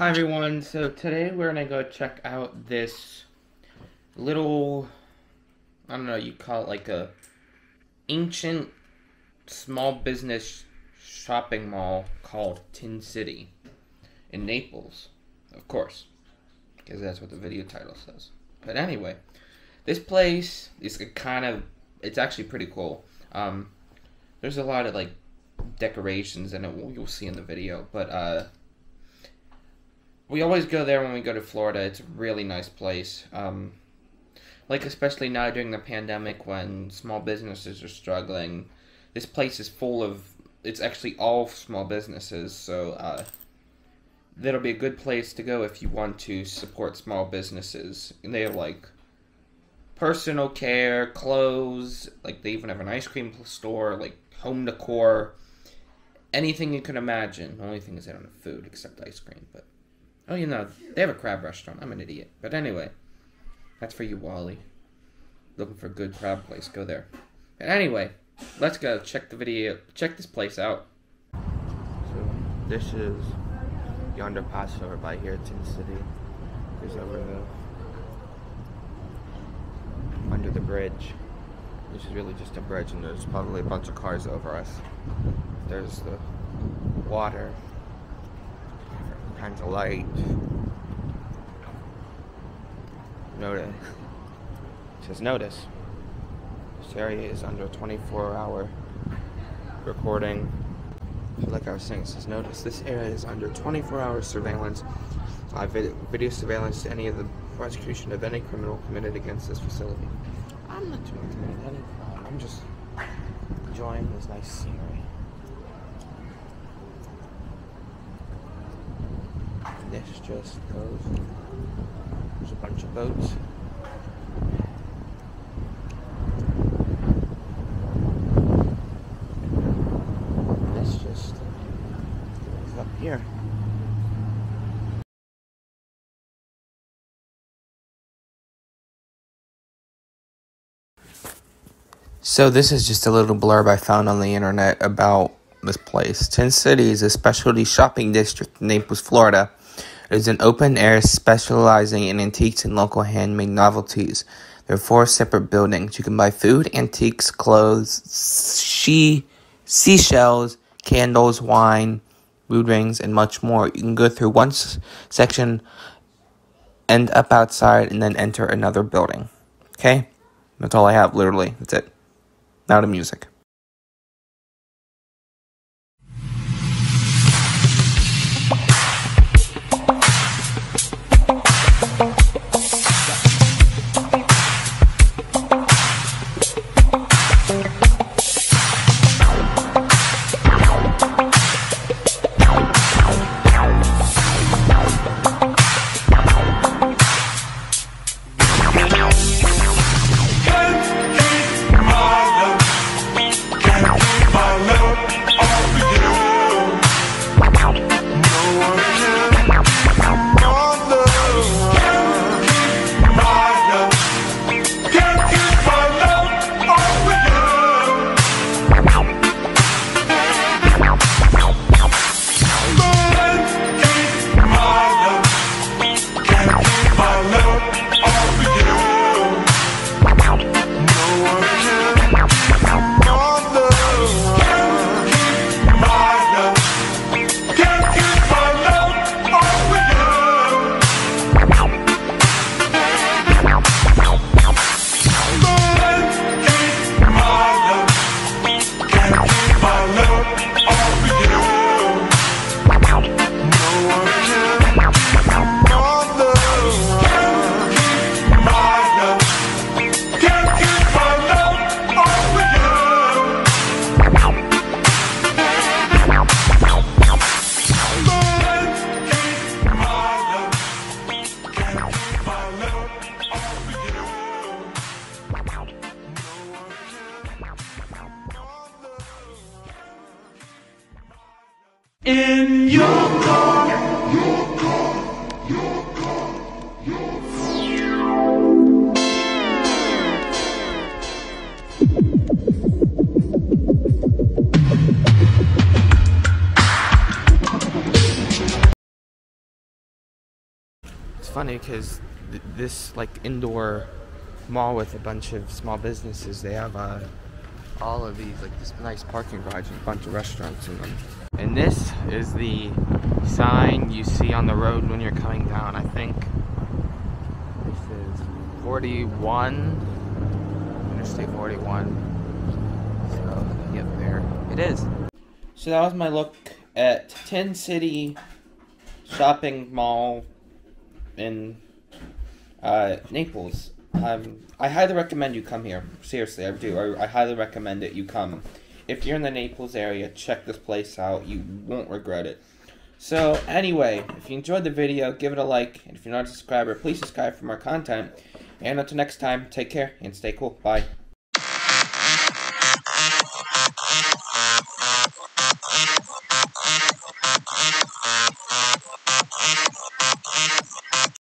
Hi everyone, so today we're gonna go check out this little, I don't know, you call it like a ancient small business shopping mall called Tin City in Naples, of course, because that's what the video title says. But anyway, this place is kind of, it's actually pretty cool. Um, there's a lot of like decorations and it, you'll see in the video, but uh, we always go there when we go to Florida. It's a really nice place. Um, like especially now during the pandemic when small businesses are struggling, this place is full of. It's actually all small businesses, so uh, that'll be a good place to go if you want to support small businesses. And they have like personal care, clothes, like they even have an ice cream store, like home decor, anything you can imagine. The only thing is they don't have food except ice cream, but Oh, you know, they have a crab restaurant. I'm an idiot. But anyway, that's for you, Wally. Looking for a good crab place, go there. But anyway, let's go check the video, check this place out. So, this is Yonder Pass over by here, Tin City. There's over the, under the bridge. This is really just a bridge and there's probably a bunch of cars over us. There's the water kinds of light. Notice. It says notice. This area is under 24 hour recording. like I was saying, it says notice. This area is under 24 hour surveillance. Uh, video, video surveillance to any of the prosecution of any criminal committed against this facility. I'm not doing any crime. I'm just enjoying this nice scenery. This just goes. There's a bunch of boats. This just up here. So this is just a little blurb I found on the internet about this place. Tin City is a specialty shopping district in Naples, Florida. It is an open air specializing in antiques and local handmade novelties. There are four separate buildings. You can buy food, antiques, clothes, she, seashells, candles, wine, mood rings, and much more. You can go through one section, end up outside, and then enter another building. Okay? That's all I have, literally. That's it. Now to music. Funny because th- this like indoor mall with a bunch of small businesses, they have uh, all of these like this nice parking garage and a bunch of restaurants in them. And this is the sign you see on the road when you're coming down. I think this is 41 Interstate 41. So yep, there it is. So that was my look at Tin City shopping mall in uh, Naples. Um, I highly recommend you come here. Seriously, I do. I, I highly recommend that you come. If you're in the Naples area, check this place out. You won't regret it. So, anyway, if you enjoyed the video, give it a like. And if you're not a subscriber, please subscribe for more content. And until next time, take care and stay cool. Bye.